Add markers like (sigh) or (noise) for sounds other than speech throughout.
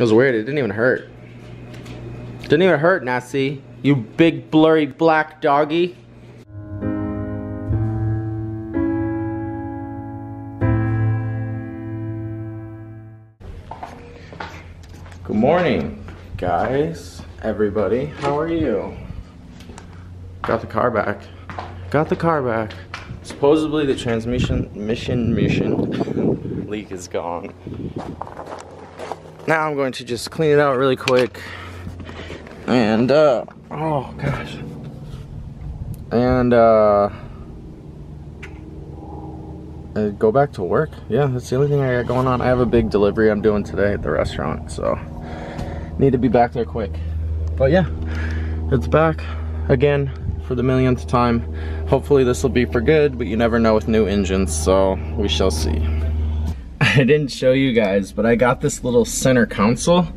It was weird. It didn't even hurt. Didn't even hurt, Nessie. You big blurry black doggy. Good morning, guys, everybody. How are you? Got the car back. Got the car back. Supposedly the transmission mission mission leak is gone. Now I'm going to just clean it out really quick. And uh oh gosh. And uh uh, go back to work. Yeah, that's the only thing I got going on. I have a big delivery I'm doing today at the restaurant, so need to be back there quick. But yeah, it's back again for the millionth time. Hopefully this will be for good, but you never know with new engines, so we shall see. (laughs) I didn't show you guys, but I got this little center console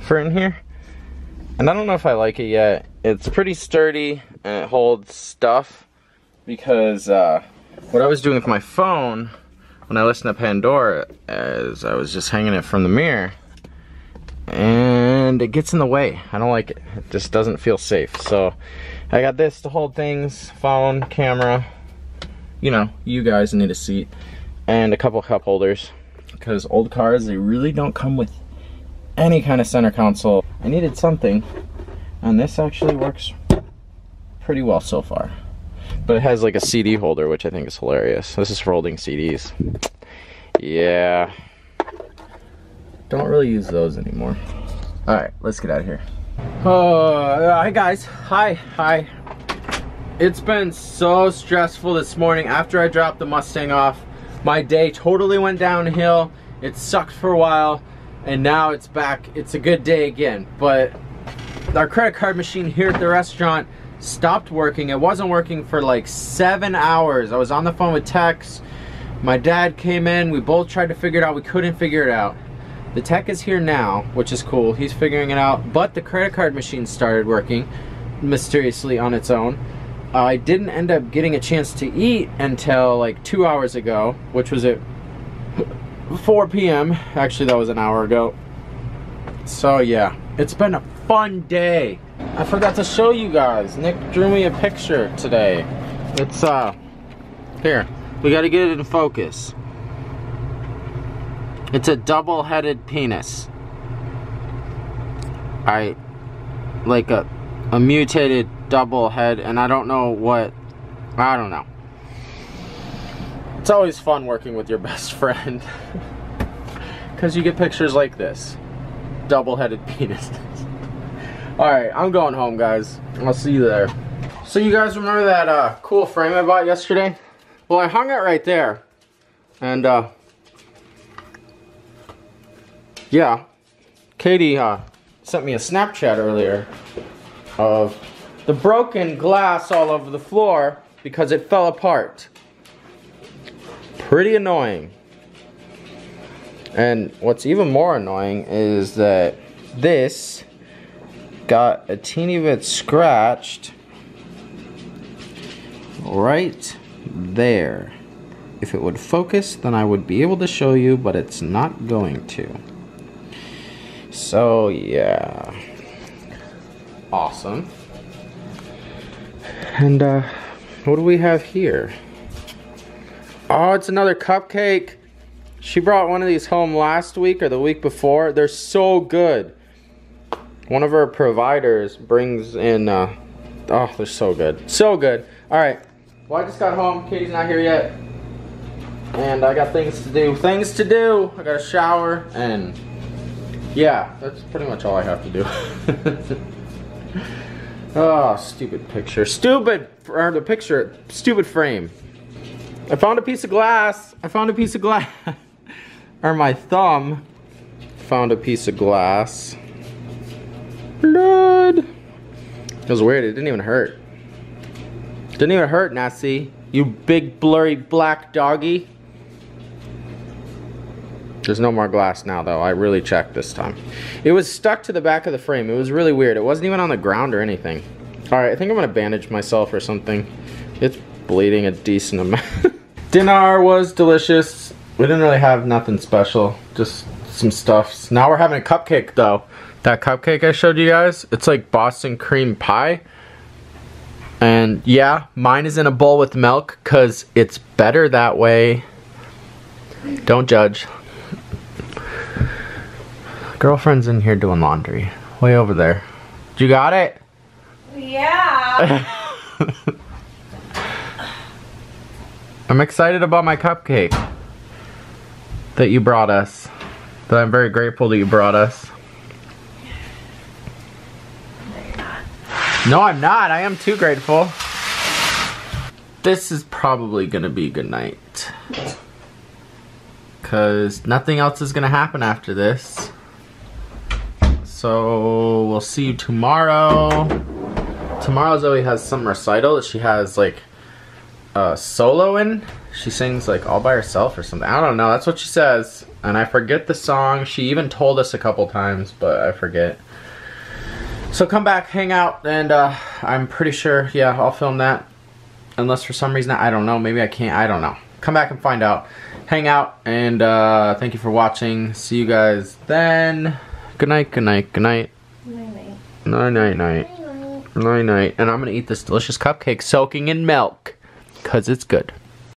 for in here. And I don't know if I like it yet. It's pretty sturdy and it holds stuff because uh, what I was doing with my phone when I listened to Pandora is I was just hanging it from the mirror and it gets in the way. I don't like it. It just doesn't feel safe. So I got this to hold things, phone, camera, you know, you guys need a seat, and a couple cup holders. Because old cars, they really don't come with any kind of center console. I needed something, and this actually works pretty well so far. But it has like a CD holder, which I think is hilarious. This is for holding CDs. Yeah. Don't really use those anymore. All right, let's get out of here. Oh, hi guys. Hi, hi. It's been so stressful this morning after I dropped the Mustang off. My day totally went downhill. It sucked for a while and now it's back. It's a good day again, but our credit card machine here at the restaurant stopped working. It wasn't working for like seven hours. I was on the phone with Tex. My dad came in. We both tried to figure it out. We couldn't figure it out. The tech is here now, which is cool. He's figuring it out. But the credit card machine started working mysteriously on its own. I didn't end up getting a chance to eat until like two hours ago, which was at (laughs) 4 p.m. Actually, that was an hour ago. So yeah, it's been a fun day. I forgot to show you guys. Nick drew me a picture today. It's uh, here. We gotta get it in focus. It's a double-headed penis. I like a a mutated double head and I don't know what I don't know. It's always fun working with your (laughs) best friend. (laughs) Cause you get pictures like this. Double-headed (laughs) penis. Alright, I'm going home guys. I'll see you there. So you guys remember that uh, cool frame I bought yesterday? Well I hung it right there. And uh yeah, Katie uh, sent me a Snapchat earlier of the broken glass all over the floor because it fell apart. Pretty annoying. And what's even more annoying is that this got a teeny bit scratched right there. If it would focus, then I would be able to show you, but it's not going to. So yeah, awesome. And uh, what do we have here? Oh, it's another cupcake. She brought one of these home last week or the week before. They're so good. One of our providers brings in, uh, oh, they're so good. So good. All right. Well, I just got home. Katie's not here yet. And I got things to do. Things to do. I got a shower and yeah, that's pretty much all I have to do. (laughs) oh, stupid picture. Stupid, or the picture, stupid frame. I found a piece of glass. I found a piece of glass. (laughs) or my thumb found a piece of glass. Blood. It was weird, it didn't even hurt. Didn't even hurt, Nessie. You big blurry black doggy. There's no more glass now though. I really checked this time. It was stuck to the back of the frame. It was really weird. It wasn't even on the ground or anything. All right, I think I'm gonna bandage myself or something. It's bleeding a decent amount. (laughs) Dinner was delicious. We didn't really have nothing special. Just some stuffs. Now we're having a cupcake though. That cupcake I showed you guys, it's like Boston cream pie. And yeah, mine is in a bowl with milk because it's better that way. Don't judge. Girlfriend's in here doing laundry. Way over there. You got it? Yeah. I'm excited about my cupcake that you brought us. That I'm very grateful that you brought us. No, I'm not. I am too grateful. This is probably gonna be good night. Cause nothing else is gonna happen after this. So we'll see you tomorrow. Tomorrow Zoe has some recital that she has like uh, solo in. She sings like all by herself or something. I don't know. That's what she says. And I forget the song. She even told us a couple times, but I forget. So come back, hang out, and uh, I'm pretty sure, yeah, I'll film that. Unless for some reason, I don't know. Maybe I can't. I don't know. Come back and find out. Hang out, and uh, thank you for watching. See you guys then. Good night, good night, good night. Night, Night, night, night. night. Night, night. And I'm going to eat this delicious cupcake soaking in milk. Because it's good.